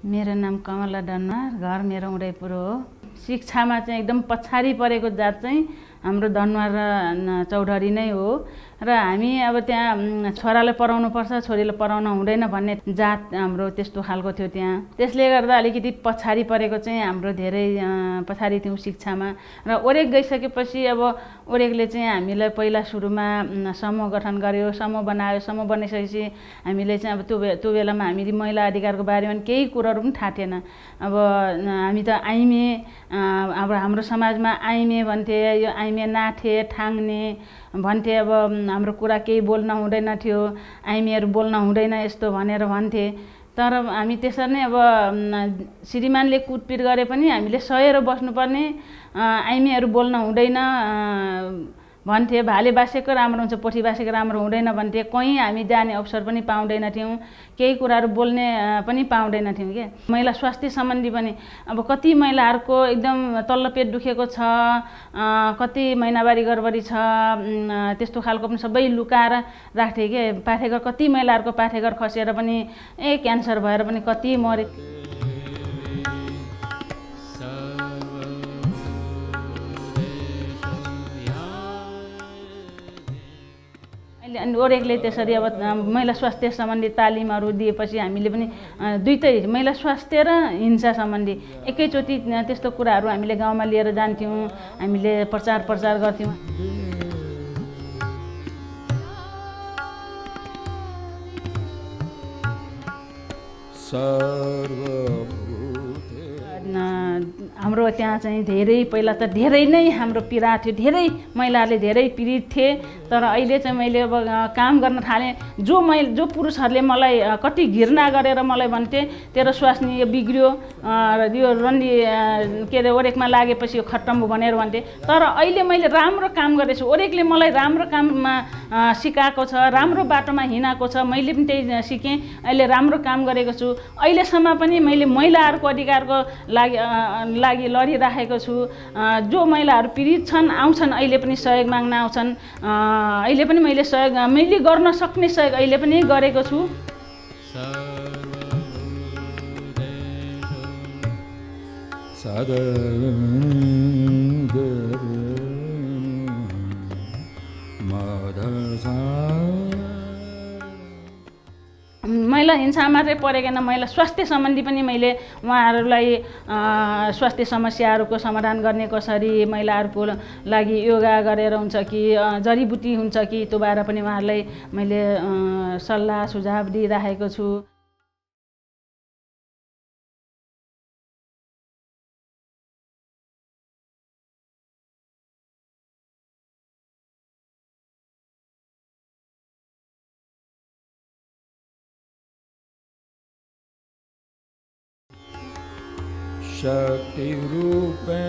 मेरो नाम कमला डन्नार घर मेरो उदयपुर हो। शिक्षामा चाहिँ एकदम पछाडि परेको जात चाहिँ हाम्रो दनुवार र चौधरी नै हो। र हामी अब त्यहाँ उम्, छोराले पढाउनु पर्छ छोरीले पढाउन हुँदैन भन्ने जात हाम्रो त्यस्तो खालको थियो त्यहाँ। त्यसले गर्दा अलिकति पछाडि परेको चाहिँ हाम्रो धेरै पछाडि थियौँ शिक्षामा। र ओरेक गइसकेपछि अब ओरेकले चाहिँ हामीलाई पहिला सुरुमा समूह गठन गर्यो समूह बनायो। समूह बनाइसकेपछि हामीले चाहिँ अब त्यो त्यो बेलामा हामीले महिला अधिकारको बारेमा केही कुरोहरू पनि थाहा थिएन। अब हामी त आइमे अब हाम्रो समाजमा आइमे भन्थे यो आइमे नाथे ठाङ्ने भन्थे। अब हाम्रो कुरा केही बोल्न हुँदैन थियो आइमेहरू बोल्न हुँदैन यस्तो भनेर भन्थे। तर हामी त्यसरी नै अब श्रीमानले कुटपिट गरे पनि हामीले सहेर बस्नुपर्ने आइमेहरू बोल्न हुँदैन भन्थे भाले बासेको राम्रो हुन्छ पोथी बासेको राम्रो हुँदैन भन्थे कहीँ हामी जाने अवसर पनि पाउँदैन थियौँ केही कुराहरू बोल्ने पनि पाउँदैन थियौँ क्या महिला स्वास्थ्य सम्बन्धी पनि अब कति महिलाहरूको एकदम तल्लो पेट दुखेको छ कति महिनावारी गडबडी छ त्यस्तो खालको पनि सबै लुकाएर राख्थे के? पाठेघर कति महिलाहरूको पाठेघर खसेर पनि ए क्यान्सर भएर पनि कति मरे। ओरेकले त्यसरी अब महिला स्वास्थ्य सम्बन्धी तालिमहरू दिएपछि हामीले पनि दुइटै महिला स्वास्थ्य र हिंसा सम्बन्धी एकैचोटि त्यस्तो कुराहरू हामीले गाउँमा लिएर जान्थ्यौँ हामीले प्रचार प्रचार गर्थ्यौँ। सर्वभूते न- हाम्रो त्यहाँ चाहिँ धेरै पहिला त धेरै नै हाम्रो पीडा थियो धेरै महिलाहरूले धेरै पीडित थिए। तर अहिले चाहिँ मैले अब काम गर्न थालेँ। जो मै जो पुरुषहरूले मलाई कति घृणा गरेर मलाई भन्थे तेरो स्वास्नी यो बिग्रियो यो रन्डी के अरे ओरेकमा लागेपछि यो खट्टम भयो भनेर भन्थे। तर अहिले मैले राम्रो काम गरेछु ओरेकले मलाई राम्रो काममा सिकाएको छ राम्रो बाटोमा हिँडाएको छ। मैले पनि त्यही सिकेँ। अहिले राम्रो काम गरेको छु। अहिलेसम्म पनि मैले महिलाहरूको अधिकारको लागि लागि लडिराखेको छु। जो महिलाहरू पीडित छन् आउँछन् अहिले पनि सहयोग माग्न आउँछन्। अहिले पनि मैले सहयोग मैले गर्न सक्ने सहयोग अहिले पनि गरेको छु। महिला हिंसा मात्रै परेको छैन महिला स्वास्थ्य सम्बन्धी पनि मैले उहाँहरूलाई स्वास्थ्य समस्याहरूको समाधान गर्ने कसरी महिलाहरूको लागि योगा गरेर हुन्छ कि जडीबुटी हुन्छ कि त्यो बारे पनि उहाँहरूलाई मैले सल्लाह सुझाव दिइराखेको छु। शक्तिरूपेण